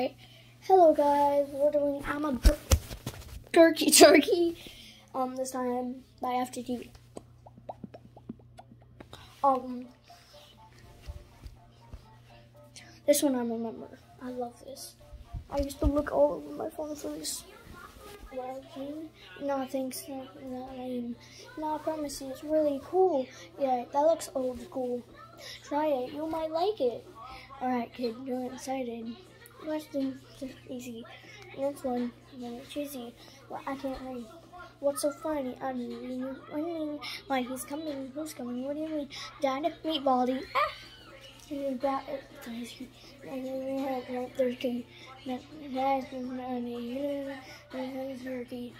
Alright. Hello guys, we're doing I'm a tur- turkey turkey. Um this time by FGTV. Um This one I remember. I love this. I used to look all over my phone for this. No, thanks. No, no, no, I promise you, it's really cool. Yeah, that looks old school. Try it. You might like it. Alright, kid, you're excited. Question is easy. Next one, then it's easy. Well, I can't read. What's so funny? I mean, I mean, like he's coming. Who's coming? What do you mean? Dad, meet Baldy. Ah! That is turkey. Turkey.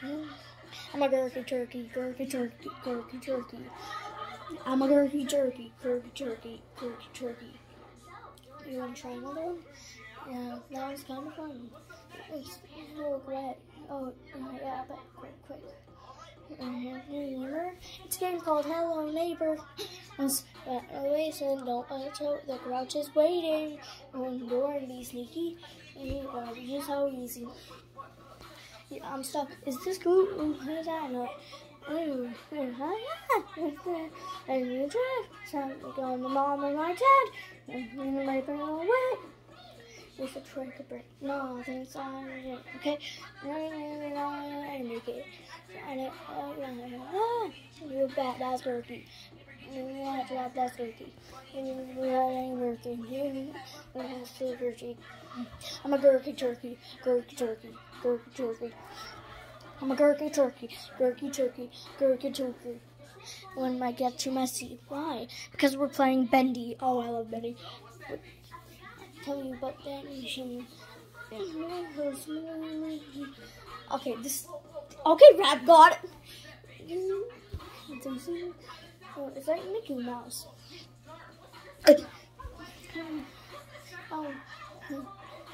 I'm a gurkey turkey, gurkey turkey, gurkey turkey. I'm a gurkey turkey, gurkey turkey, gurkey turkey. You want to try another one? Yeah, that was kind of fun. It's little wet. Oh, yeah, but quick, quick. Remember? It's a game called Hello Neighbor. Once uh, listen, don't watch out. The crouch is waiting. On the door and be sneaky. And uh, just how easy. Yeah, I'm stuck. Is this cool? Ooh, what is that? No. Ooh, and you drive. So we go on the mom and my dad. And my brother wet. With a trick of break. No, that's all it. Okay. I make it. And it, oh, you're bad. That's turkey. You're bad. That's turkey. You're working. You're turkey. I'm a gurkey turkey. Gurkey turkey. Gurkey turkey. I'm a gurkey turkey. Gurkey turkey. Gurkey turkey. One might get too messy. Why? Because we're playing Bendy. Oh, I love Bendy. Tell you about that machine. Okay, this. Okay, Rap God. Oh, is that Mickey Mouse? Um, oh,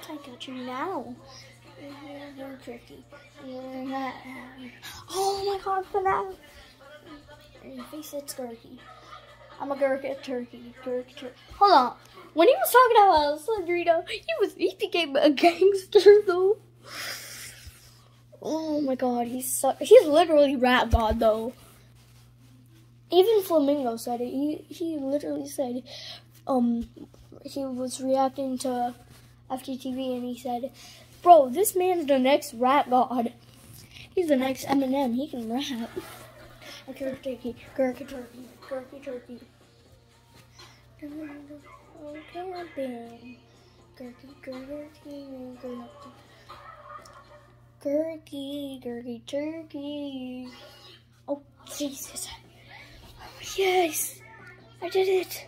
I got you now. You're tricky. Oh my god, for now. Your face it's. I'm a gurk turkey. Gurk turkey. Hold on. When he was talking about Slenderino, he was he became a gangster though. Oh my god, he's so, he's literally rap god though. Even Flamingo said it. He he literally said, um, he was reacting to FGTV and he said, "Bro, this man's the next rap god. He's the next Eminem. He can rap." A turkey, gurkey turkey, gurkey turkey. Camping, gurkey, gurkey, gurkey. Gurkey, gurkey turkey. Oh, Jesus. Oh, yes, I did it.